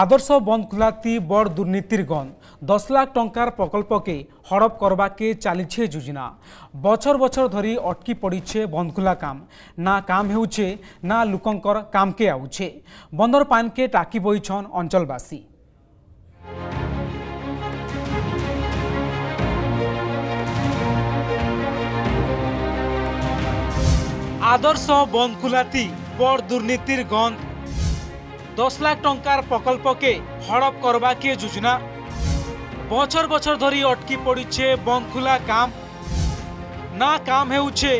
আদর্শ বন্ধ খুলাতি বড় দুর্নীতির গন দশ লাখ টঙ্কার প্রকল্পকে হড়প করবাকে চালিছে যোজনা। বছর বছর ধরি অটকি পড়িছে বন্ধখোলা কাম। না কাম হেউছে, না লোকঙ্কর কামকে আউছে। বন্দর পানকে টাকি বইছন অঞ্চলবাসী। আদর্শ বন্ধ খুলাতি বড় দুর্নীতির গন্ধ দশ লাখ টঙ্কার প্রকল্পকে হড়প করবাকে যোজনা? বছর বছর ধরি অটকি পড়ছে বঙ্কুলা কাম। না কাম হেউছে,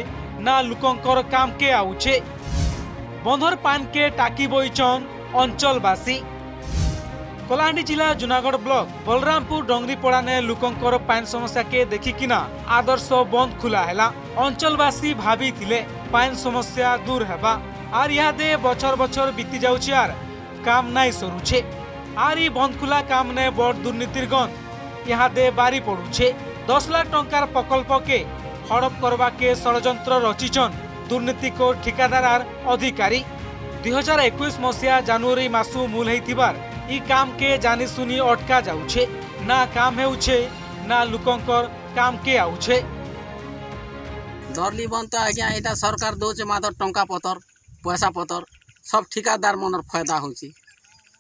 না লোকঙ্কর কামকে আউছে। বন্ধর পানকে টাকি বইছন অঞ্চলবাসী। কলাহান্ডি জেলা জুনাগড় ব্লক, বলরামপুর ডংরিপড়া নে লোকঙ্কর পান সমস্যাকে দেখিকিনা আদর্শ বন্ধ খোলা হেলা। অঞ্চলবাসী ভাবিলে পান সমস্যা দূর হেবা। আর ইয়াদে বছর বছর বিতি যাচ্ছে আর কাম নাই সরুছে। আর এই বন্ধ খোলা কাম নে বড় দুর্নীতির গন্ধ। ইহাদে বারি পড়ুছে। দশ লাখ টঙ্কার প্রকল্পকে হড়প করবাকে ষড়যন্ত্র রচিছন দুর্নীতি কো ঠিকাদারার অধিকারী। দুই হাজার একুশ মশিয়া জানুয়ারি মাসু মূল হইতিবার ই কামকে জানি শুনি অটকা যাউছে না কাম হেউছে না লোকঙ্কর কামকে আউছে দরলিবন তো আজ্ঞা এটা সরকার দৌছে মাত্র টঙ্কা পতর পয়সা পতর সব ঠিকাদার মনর ফায়দা হচ্ছে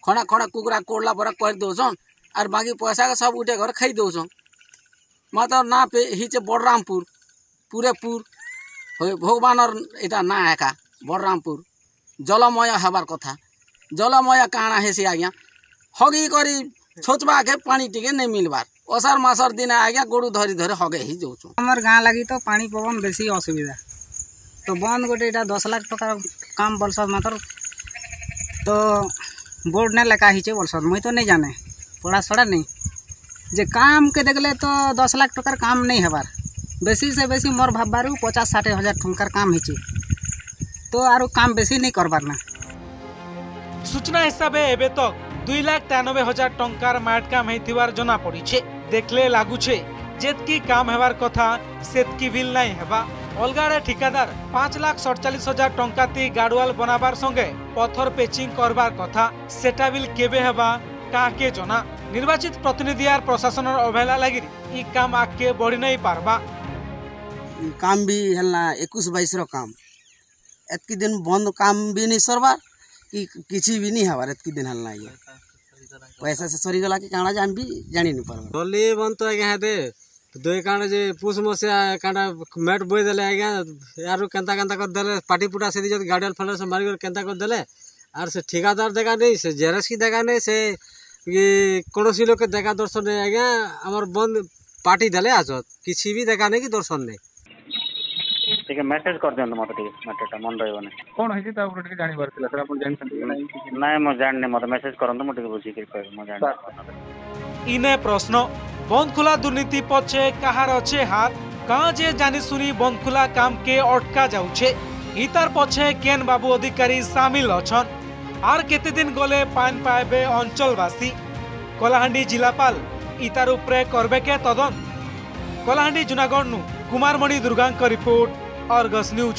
খড়া খড়া কুকুরা কোড়লা পরা করে দেছন আর বাকি পয়সাকে সব উঠে ঘরে খাই দেছন মাত্র না পে হিচে বড়রামপুর পুরেপুর ভগবানর এটা না একা বড়রামপুর জলময় হবার কথা জলময় কাণা হেসি আজ্ঞা হগি করি ছোচবাকে পানি টিকে নেই মিলবার অষাঢ় মাসর দিনে আজ্ঞা গরু ধরি ধরে হগে হি যাচ্ছ আমার গাঁ লাগি তো পানি পবন বেশি অসুবিধা तो बंद गोटे यहाँ दस लाख टकर काम बोलस मात्र। तो बोर्ड ने लेखा ही बोलस मुई तो नहीं जाने, पढ़ा सड़ा नहीं। जे काम के देखले तो दस लाख टकर काम नहीं हबार। बेसी से बेसी मोर भाबार पचास षाठी हज़ार टकर काम हो तो आरो काम बेसी नहीं करबार ना। सूचना हिसाब से तो दुई लाख तेानबे हज़ार टकर मैट काम होना पड़े देखले लगुचे, जेतकी काम हबार कथा, सेतकी बिल नहीं हबा। अलगा आड़े ठिकादार पाँच लाख सड़चाश हज़ार टंका ती गाड़वाल बनाबार संगे पथर पेचिंग करबार कथा सेटा बिल केबे हेबा काके जना निर्वाचित प्रतिनिधि आर प्रशासन अवहेला लगी ई काम आगे बढ़ी नहीं पारबा काम भी हेलना एकुश बैस काम एतकी दिन बंद काम भी नहीं सरबार कि किसी भी नहीं हबार एतकी दिन हेलना ये पैसा से सरीगला कि काणा जान भी जानी नहीं पारबा गले बंद तो आगे दे ଦୁଇ କାଣା ଯେ ପୁଷ ମସିହା କାଣା ମେଟ୍ ବଇ ଦେଲେ ଆଜ୍ଞା ୟାରୁ କେନ୍ତା କେନ୍ତା କରିଦେଲେ ପାଟି ପୁଟା ସେଠି ଯଦି ଗାଡ଼ିଆଲ ଫାଡ଼ିଆଲ ସେ ମାରିକରି କେନ୍ତା କରିଦେଲେ ଆର୍ ସେ ଠିକାଦାର ଦେଖା ନେଇ ସେ ଜେରକ୍ସ କି ଦେଖା ନେଇ ସେ ଇ କୌଣସି ଲୋକ ଦେଖା ଦର୍ଶନ ନେଇ ଆଜ୍ଞା ଆମର ବନ୍ଦ ପାଟି ଦେଲେ ଆସତ କିଛି ବି ଦେଖା ନେଇ କି ଦର୍ଶନ ନେଇ ଟିକେ ମେସେଜ କରିଦିଅନ୍ତୁ ମୋତେ ଟିକେ ମ୍ୟାଟରଟା ମନେ ରହିବନି କ'ଣ ହେଇଛି ତା ଉପରେ ଟିକେ ଜାଣିବାର ଥିଲା ସାର୍ ଆପଣ ଜାଣିଛନ୍ତି କି ନାହିଁ ନାଇଁ ମୁଁ ଜାଣିନି ମୋତେ ମେସେଜ କରନ୍ତୁ ମୁଁ ଟିକେ ବୁଝିକି କହିବି ମୁଁ ଜାଣିନି ইনে বনখোলা দুর্নীতি દુર્નીતિ কাহার অছে হাত? હાથ যে જે જાણીશુની બંધ ખુલ્લા કામ કે અટકા ইতার পছে কেন বাবু অধিকারী সামিল অছন? আর কেতেদিন গলে পান পাইবে অঞ্চলবাসী? কলাহান্ডি জেলাপাল, ইতার উপরে করবে কে তদন? কলাহান্ডি জুনাগড় নু কুমারমণি দুর্গাঙ্ক রিপোর্ট, অর্গস নিউজ।